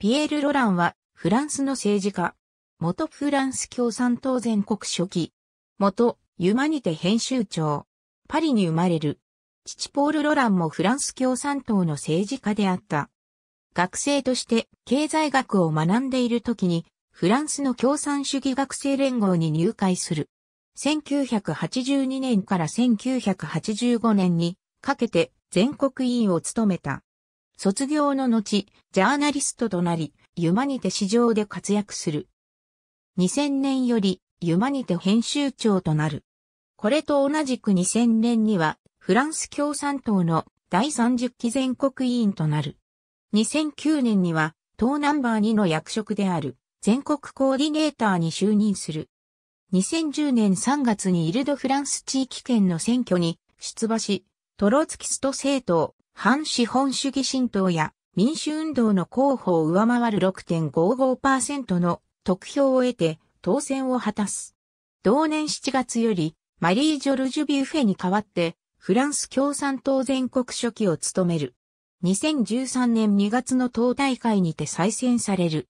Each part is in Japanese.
ピエール・ロランはフランスの政治家。元フランス共産党全国書記。元ユマニテ編集長。パリに生まれる。父ポール・ロランもフランス共産党の政治家であった。学生として経済学を学んでいる時にフランスの共産主義学生連合に入会する。1982年から1985年にかけて全国委員を務めた。卒業の後、ジャーナリストとなり、ユマニテ市場で活躍する。2000年よりユマニテ編集長となる。これと同じく2000年にはフランス共産党の第30期全国委員となる。2009年には党ナンバー2の役職である全国コーディネーターに就任する。2010年3月にイルドフランス地域圏の選挙に出馬し、トロツキスト政党、反資本主義新党や民主運動の候補を上回る6.55%の得票を得て当選を果たす。同年7月よりマリー・ジョルジュ・ビュフェに代わってフランス共産党全国書記を務める。2013年2月の党大会にて再選される。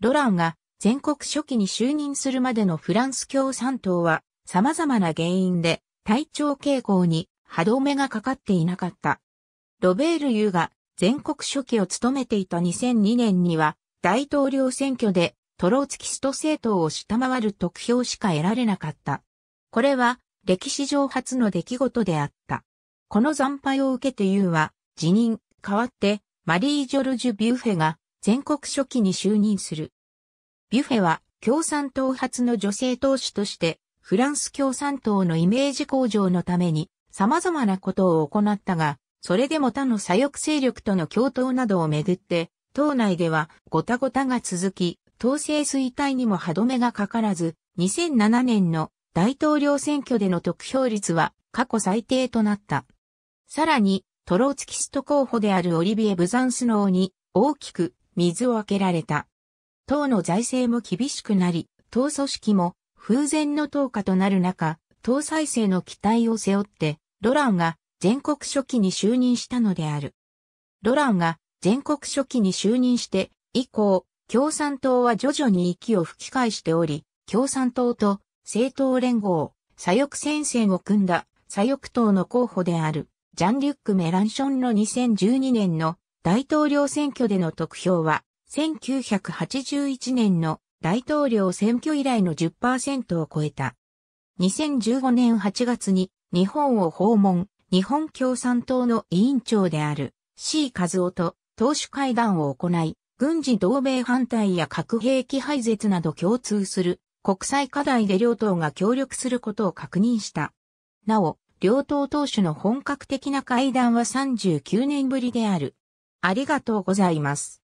ロランが全国初期に就任するまでのフランス共産党は様々な原因で体調傾向に歯止めがかかっていなかった。ロベールユーが全国初期を務めていた2002年には大統領選挙でトローツキスト政党を下回る得票しか得られなかった。これは歴史上初の出来事であった。この惨敗を受けてユーは辞任、代わってマリー・ジョルジュ・ビュッフェが全国初期に就任する。ビュフェは共産党初の女性党首としてフランス共産党のイメージ向上のために様々なことを行ったが、それでも他の左翼勢力との共闘などをめぐって、党内ではごたごたが続き、統制衰退にも歯止めがかからず、2007年の大統領選挙での得票率は過去最低となった。さらに、トローツキスト候補であるオリビエ・ブザンスノーに大きく水を開けられた。党の財政も厳しくなり、党組織も風前の党下となる中、党再生の期待を背負って、ロランが全国初期に就任したのである。ロランが全国初期に就任して以降、共産党は徐々に息を吹き返しており、共産党と政党連合、左翼戦線を組んだ左翼党の候補であるジャン・リュック・メランションの2012年の大統領選挙での得票は1981年の大統領選挙以来の10%を超えた。2015年8月に日本を訪問、日本共産党の委員長である C 和夫と党首会談を行い、軍事同盟反対や核兵器廃絶など共通する国際課題で両党が協力することを確認した。なお、両党党首の本格的な会談は39年ぶりである。ありがとうございます。